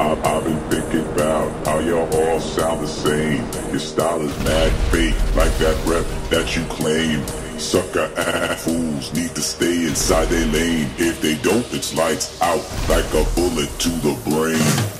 I've, I've been thinking about how y'all all sound the same. Your style is mad fake, like that rep that you claim. Sucker ass fools need to stay inside their lane. If they don't, it's lights out, like a bullet to the brain.